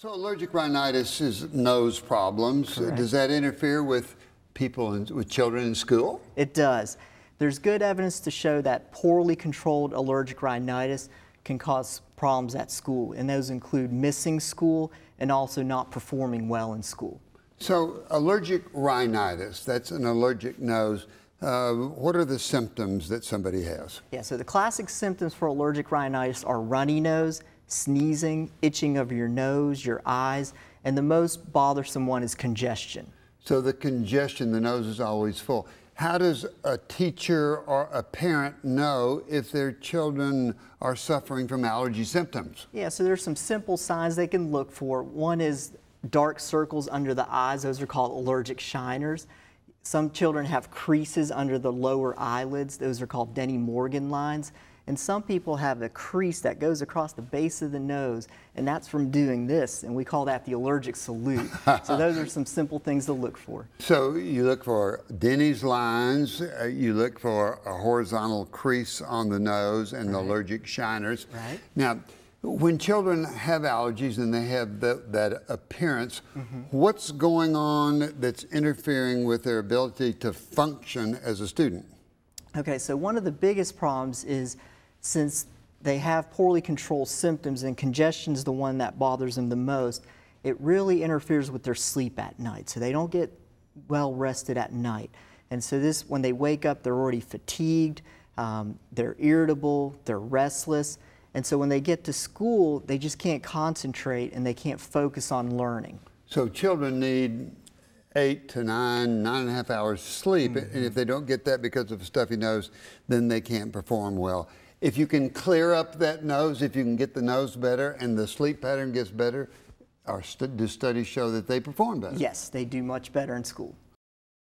So allergic rhinitis is nose problems. Correct. Does that interfere with people in, with children in school? It does. There's good evidence to show that poorly controlled allergic rhinitis can cause problems at school, and those include missing school and also not performing well in school. So allergic rhinitis, that's an allergic nose. Uh, what are the symptoms that somebody has? Yeah, so the classic symptoms for allergic rhinitis are runny nose, sneezing, itching of your nose, your eyes, and the most bothersome one is congestion. So the congestion, the nose is always full. How does a teacher or a parent know if their children are suffering from allergy symptoms? Yeah, so there's some simple signs they can look for. One is dark circles under the eyes. Those are called allergic shiners. Some children have creases under the lower eyelids. Those are called Dennie Morgan lines. And some people have a crease that goes across the base of the nose, and that's from doing this, and we call that the allergic salute. so those are some simple things to look for. So you look for Dennie's lines, uh, you look for a horizontal crease on the nose and right. allergic shiners. Right. Now, when children have allergies and they have the, that appearance, mm -hmm. what's going on that's interfering with their ability to function as a student? Okay, so one of the biggest problems is since they have poorly controlled symptoms and congestion is the one that bothers them the most, it really interferes with their sleep at night. So they don't get well rested at night. And so this, when they wake up, they're already fatigued, um, they're irritable, they're restless. And so when they get to school, they just can't concentrate and they can't focus on learning. So children need eight to nine, nine and a half hours sleep. Mm -hmm. And if they don't get that because of a stuffy nose, then they can't perform well. If you can clear up that nose, if you can get the nose better and the sleep pattern gets better, our st do studies show that they perform better? Yes, they do much better in school.